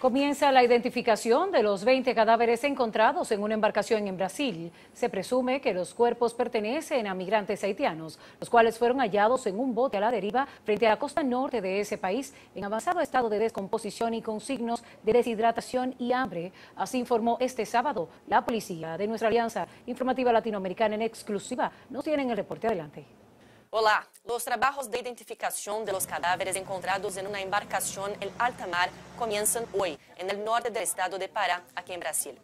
Comienza la identificación de los 20 cadáveres encontrados en una embarcación en Brasil. Se presume que los cuerpos pertenecen a migrantes haitianos, los cuales fueron hallados en un bote a la deriva frente a la costa norte de ese país en avanzado estado de descomposición y con signos de deshidratación y hambre. Así informó este sábado la policía de nuestra Alianza Informativa Latinoamericana en exclusiva. Nos tienen el reporte adelante. Olá, os trabalhos de identificação de los cadáveres encontrados em uma embarcação em alta mar começam hoje, no norte do estado de Pará, aqui em Brasil.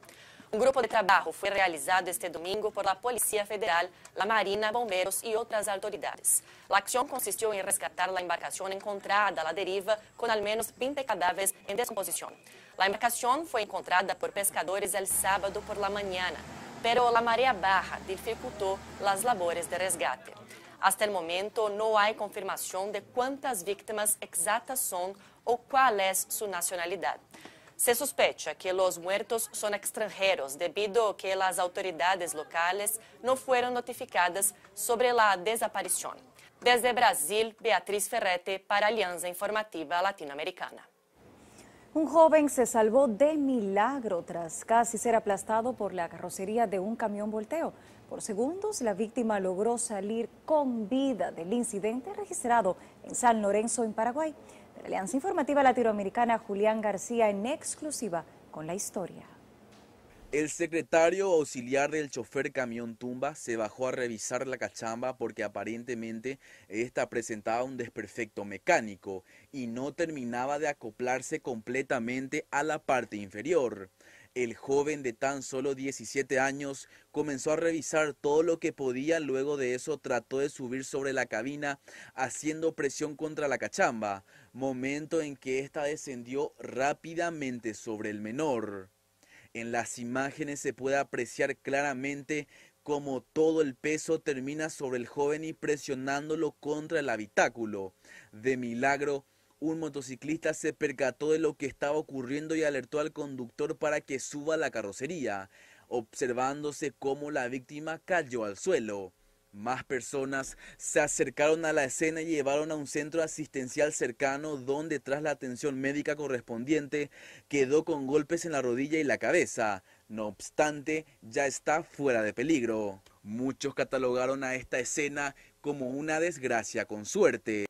Um grupo de trabalho foi realizado este domingo por la Policía Federal, la Marina, bomberos e outras autoridades. A ação consistiu em resgatar a embarcação encontrada la deriva com al menos 20 cadáveres em descomposição. A embarcação foi encontrada por pescadores el sábado por la mañana, pero la marea baja dificultou las labores de resgate. Hasta el momento, no hay confirmación de cuántas víctimas exactas son o cuál es su nacionalidad. Se sospecha que los muertos son extranjeros debido a que las autoridades locales no fueron notificadas sobre la desaparición. Desde Brasil, Beatriz Ferrete para Alianza Informativa Latinoamericana. Un joven se salvó de milagro tras casi ser aplastado por la carrocería de un camión volteo. Por segundos, la víctima logró salir con vida del incidente registrado en San Lorenzo, en Paraguay. De la Alianza Informativa Latinoamericana, Julián García, en exclusiva con la historia. El secretario auxiliar del chofer camión Tumba se bajó a revisar la cachamba porque aparentemente esta presentaba un desperfecto mecánico y no terminaba de acoplarse completamente a la parte inferior. El joven de tan solo 17 años comenzó a revisar todo lo que podía, luego de eso trató de subir sobre la cabina haciendo presión contra la cachamba, momento en que ésta descendió rápidamente sobre el menor. En las imágenes se puede apreciar claramente cómo todo el peso termina sobre el joven y presionándolo contra el habitáculo. De milagro, un motociclista se percató de lo que estaba ocurriendo y alertó al conductor para que suba la carrocería, observándose cómo la víctima cayó al suelo. Más personas se acercaron a la escena y llevaron a un centro asistencial cercano donde tras la atención médica correspondiente quedó con golpes en la rodilla y la cabeza. No obstante, ya está fuera de peligro. Muchos catalogaron a esta escena como una desgracia con suerte.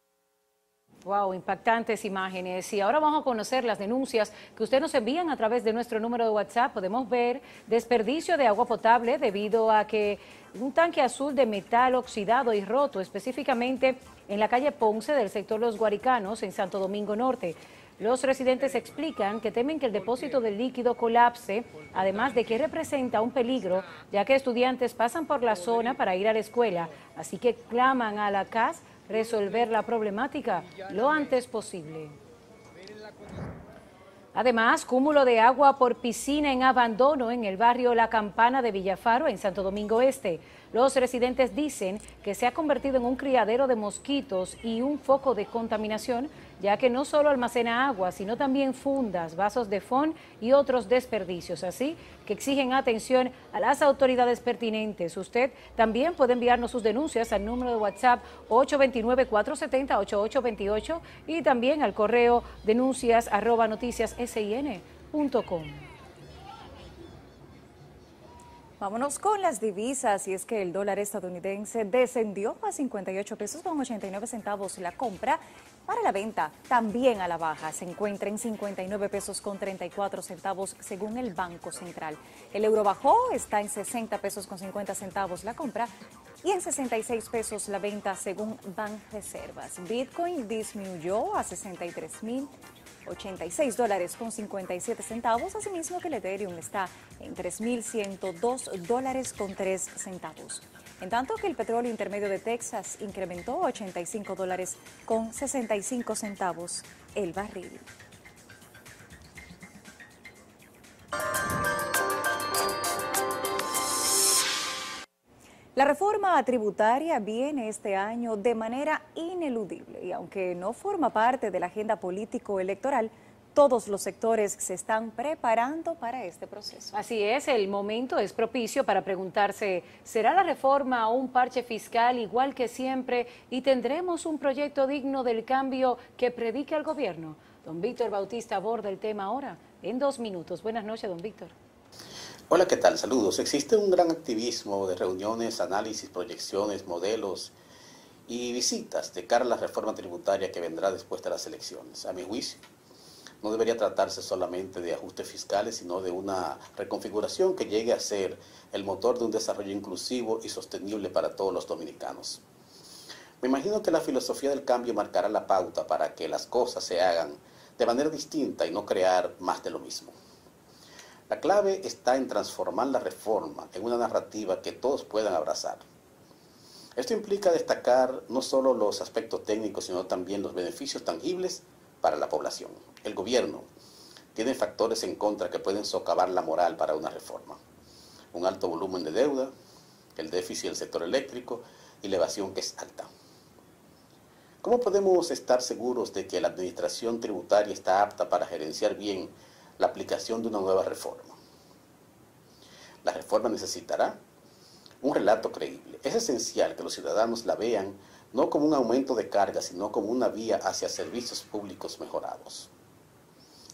Wow, impactantes imágenes. Y ahora vamos a conocer las denuncias que ustedes nos envían a través de nuestro número de WhatsApp. Podemos ver desperdicio de agua potable debido a que un tanque azul de metal oxidado y roto, específicamente en la calle Ponce del sector Los Guaricanos, en Santo Domingo Norte. Los residentes explican que temen que el depósito del líquido colapse, además de que representa un peligro, ya que estudiantes pasan por la zona para ir a la escuela, así que claman a la CAS resolver la problemática lo antes posible. Además, cúmulo de agua por piscina en abandono en el barrio La Campana de Villafaro, en Santo Domingo Este. Los residentes dicen que se ha convertido en un criadero de mosquitos y un foco de contaminación, ya que no solo almacena agua, sino también fundas, vasos de fond y otros desperdicios. Así que exigen atención a las autoridades pertinentes. Usted también puede enviarnos sus denuncias al número de WhatsApp 829-470-8828 y también al correo denuncias arroba Vámonos con las divisas y es que el dólar estadounidense descendió a 58 pesos con 89 centavos la compra. Para la venta, también a la baja, se encuentra en 59 pesos con 34 centavos según el Banco Central. El euro bajó, está en 60 pesos con 50 centavos la compra y en 66 pesos la venta según Reservas. Bitcoin disminuyó a 63 mil 86 dólares con 57 centavos, asimismo que el Ethereum está en 3.102 dólares con 3 centavos. En tanto que el petróleo intermedio de Texas incrementó 85 dólares con 65 centavos el barril. La reforma tributaria viene este año de manera ineludible y aunque no forma parte de la agenda político-electoral, todos los sectores se están preparando para este proceso. Así es, el momento es propicio para preguntarse, ¿será la reforma un parche fiscal igual que siempre y tendremos un proyecto digno del cambio que predique el gobierno? Don Víctor Bautista aborda el tema ahora en dos minutos. Buenas noches, don Víctor. Hola, ¿qué tal? Saludos. Existe un gran activismo de reuniones, análisis, proyecciones, modelos y visitas de cara a la reforma tributaria que vendrá después de las elecciones. A mi juicio, no debería tratarse solamente de ajustes fiscales, sino de una reconfiguración que llegue a ser el motor de un desarrollo inclusivo y sostenible para todos los dominicanos. Me imagino que la filosofía del cambio marcará la pauta para que las cosas se hagan de manera distinta y no crear más de lo mismo. La clave está en transformar la reforma en una narrativa que todos puedan abrazar. Esto implica destacar no solo los aspectos técnicos, sino también los beneficios tangibles para la población. El gobierno tiene factores en contra que pueden socavar la moral para una reforma. Un alto volumen de deuda, el déficit del sector eléctrico y la evasión que es alta. ¿Cómo podemos estar seguros de que la administración tributaria está apta para gerenciar bien la aplicación de una nueva reforma? La reforma necesitará un relato creíble. Es esencial que los ciudadanos la vean no como un aumento de carga, sino como una vía hacia servicios públicos mejorados.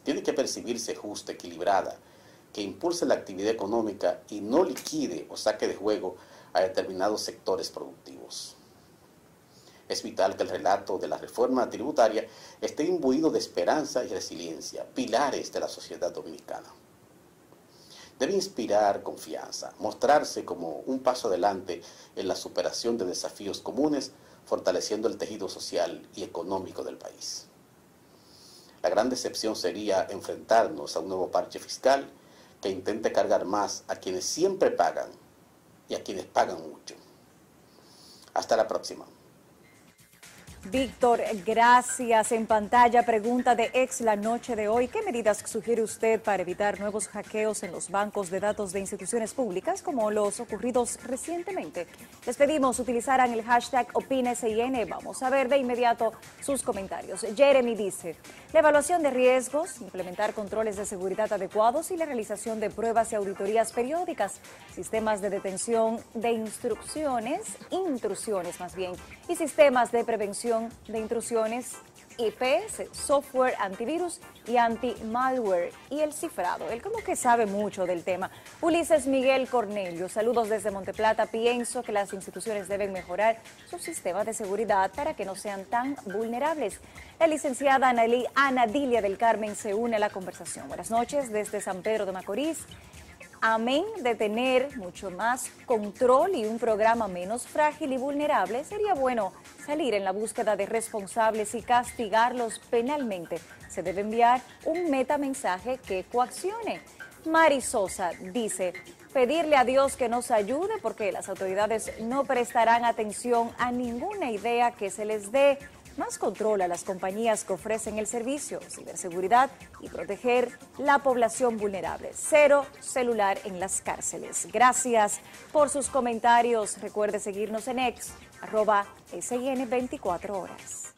Tiene que percibirse justa, equilibrada, que impulse la actividad económica y no liquide o saque de juego a determinados sectores productivos. Es vital que el relato de la reforma tributaria esté imbuido de esperanza y resiliencia, pilares de la sociedad dominicana. Debe inspirar confianza, mostrarse como un paso adelante en la superación de desafíos comunes, fortaleciendo el tejido social y económico del país. La gran decepción sería enfrentarnos a un nuevo parche fiscal que intente cargar más a quienes siempre pagan y a quienes pagan mucho. Hasta la próxima. Víctor, gracias. En pantalla, pregunta de ex la noche de hoy. ¿Qué medidas sugiere usted para evitar nuevos hackeos en los bancos de datos de instituciones públicas como los ocurridos recientemente? Les pedimos utilizaran el hashtag OpinSIN. Vamos a ver de inmediato sus comentarios. Jeremy dice, la evaluación de riesgos, implementar controles de seguridad adecuados y la realización de pruebas y auditorías periódicas, sistemas de detención de instrucciones, intrusiones más bien, y sistemas de prevención de intrusiones IPS, software antivirus y anti-malware y el cifrado. Él como que sabe mucho del tema. Ulises Miguel Cornelio, saludos desde Monteplata. Pienso que las instituciones deben mejorar su sistema de seguridad para que no sean tan vulnerables. La licenciada Ana Dilia del Carmen se une a la conversación. Buenas noches desde San Pedro de Macorís amén de tener mucho más control y un programa menos frágil y vulnerable, sería bueno salir en la búsqueda de responsables y castigarlos penalmente. Se debe enviar un metamensaje que coaccione. Mari Sosa dice, pedirle a Dios que nos ayude porque las autoridades no prestarán atención a ninguna idea que se les dé más control a las compañías que ofrecen el servicio, ciberseguridad y proteger la población vulnerable. Cero celular en las cárceles. Gracias por sus comentarios. Recuerde seguirnos en ex, arroba SIN 24 horas.